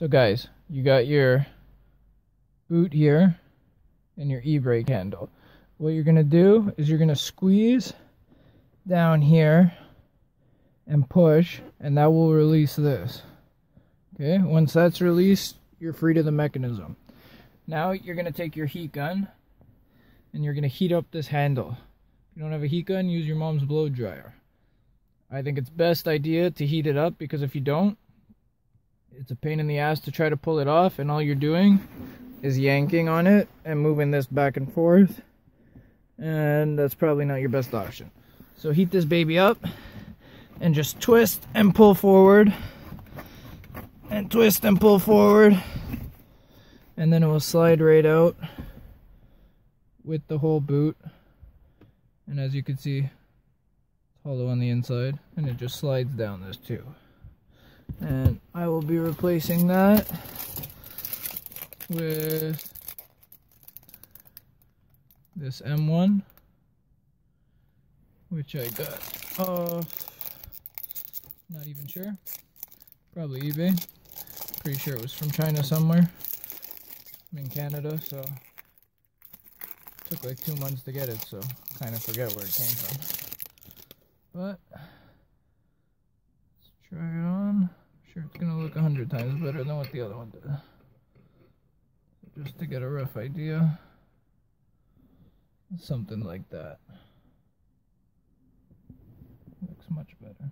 So guys, you got your boot here and your e-brake handle. What you're gonna do is you're gonna squeeze down here and push and that will release this. Okay, once that's released, you're free to the mechanism. Now you're gonna take your heat gun and you're gonna heat up this handle. If you don't have a heat gun, use your mom's blow dryer. I think it's best idea to heat it up because if you don't, it's a pain in the ass to try to pull it off and all you're doing is yanking on it and moving this back and forth and that's probably not your best option. So heat this baby up and just twist and pull forward and twist and pull forward and then it will slide right out with the whole boot and as you can see hollow on the inside and it just slides down this too and I will be replacing that with this M1 which I got off not even sure. Probably eBay. Pretty sure it was from China somewhere. I'm in Canada so took like two months to get it so kind of forget where it came from. But let's try sure it's gonna look a hundred times better than what the other one did. Just to get a rough idea something like that. Looks much better